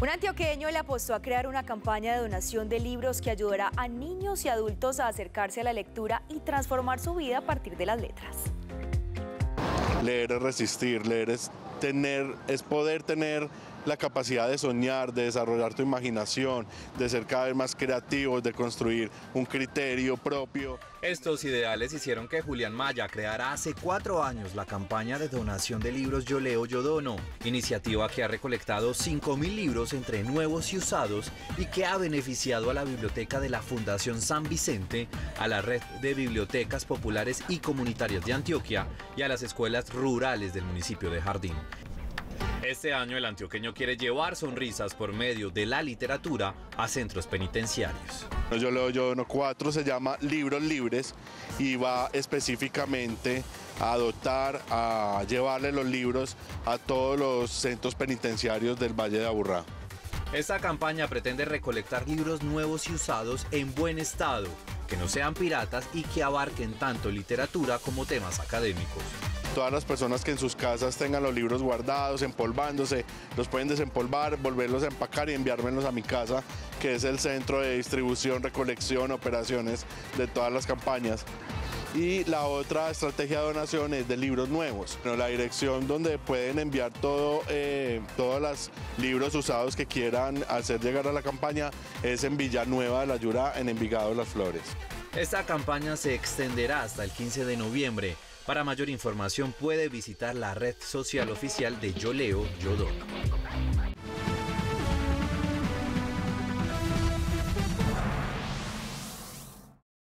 Un antioqueño le apostó a crear una campaña de donación de libros que ayudará a niños y adultos a acercarse a la lectura y transformar su vida a partir de las letras. Leer es resistir, leer es tener, es poder tener la capacidad de soñar, de desarrollar tu imaginación, de ser cada vez más creativos, de construir un criterio propio. Estos ideales hicieron que Julián Maya creara hace cuatro años la campaña de donación de libros Yo Leo, Yo Dono, iniciativa que ha recolectado 5.000 libros entre nuevos y usados y que ha beneficiado a la biblioteca de la Fundación San Vicente, a la red de bibliotecas populares y comunitarias de Antioquia y a las escuelas rurales del municipio de Jardín. Este año el antioqueño quiere llevar sonrisas por medio de la literatura a centros penitenciarios. Yo leo yo no cuatro, se llama Libros Libres y va específicamente a dotar, a llevarle los libros a todos los centros penitenciarios del Valle de Aburrá. Esta campaña pretende recolectar libros nuevos y usados en buen estado, que no sean piratas y que abarquen tanto literatura como temas académicos todas las personas que en sus casas tengan los libros guardados, empolvándose, los pueden desempolvar, volverlos a empacar y enviármelos a mi casa, que es el centro de distribución, recolección, operaciones de todas las campañas. Y la otra estrategia de donación es de libros nuevos. la dirección donde pueden enviar todo, eh, todos los libros usados que quieran hacer llegar a la campaña es en Villanueva de la Yura, en Envigado de las Flores. Esta campaña se extenderá hasta el 15 de noviembre. Para mayor información puede visitar la red social oficial de Yo Leo, Yo.